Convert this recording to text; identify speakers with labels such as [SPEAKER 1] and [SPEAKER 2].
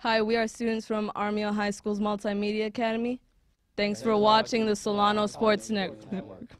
[SPEAKER 1] Hi, we are students from Armio High School's Multimedia Academy. Thanks for watching the Solano Sports Network.